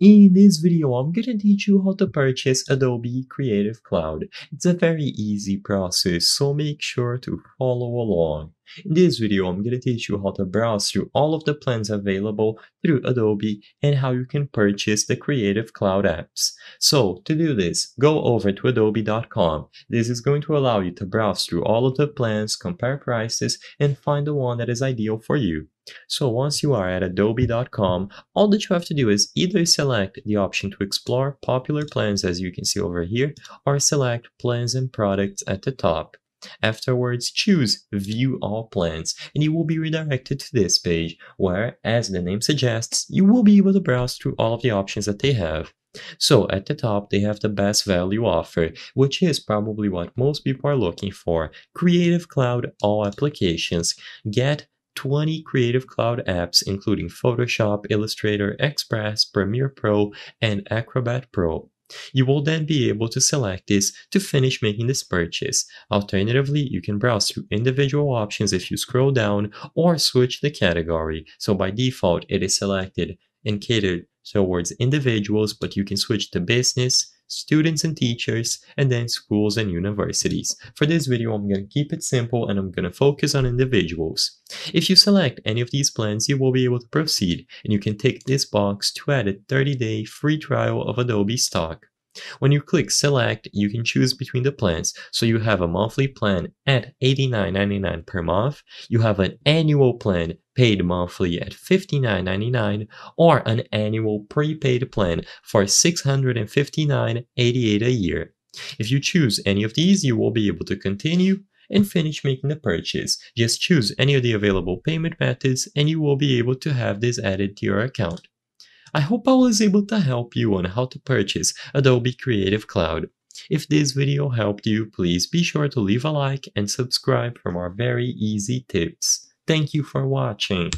In this video, I'm going to teach you how to purchase Adobe Creative Cloud. It's a very easy process, so make sure to follow along. In this video, I'm going to teach you how to browse through all of the plans available through Adobe and how you can purchase the Creative Cloud apps. So to do this, go over to adobe.com. This is going to allow you to browse through all of the plans, compare prices, and find the one that is ideal for you. So once you are at adobe.com, all that you have to do is either select the option to explore popular plans as you can see over here, or select plans and products at the top. Afterwards, choose View All Plans, and you will be redirected to this page, where, as the name suggests, you will be able to browse through all of the options that they have. So at the top, they have the best value offer, which is probably what most people are looking for. Creative Cloud All Applications. Get 20 Creative Cloud apps, including Photoshop, Illustrator, Express, Premiere Pro, and Acrobat Pro. You will then be able to select this to finish making this purchase. Alternatively, you can browse through individual options if you scroll down or switch the category. So by default, it is selected and catered towards individuals, but you can switch to business, students and teachers, and then schools and universities. For this video, I'm going to keep it simple and I'm going to focus on individuals. If you select any of these plans, you will be able to proceed, and you can tick this box to add a 30-day free trial of Adobe Stock. When you click select, you can choose between the plans. So you have a monthly plan at $89.99 per month, you have an annual plan paid monthly at $59.99, or an annual prepaid plan for $659.88 a year. If you choose any of these, you will be able to continue and finish making the purchase. Just choose any of the available payment methods and you will be able to have this added to your account. I hope I was able to help you on how to purchase Adobe Creative Cloud. If this video helped you, please be sure to leave a like and subscribe for more very easy tips. Thank you for watching.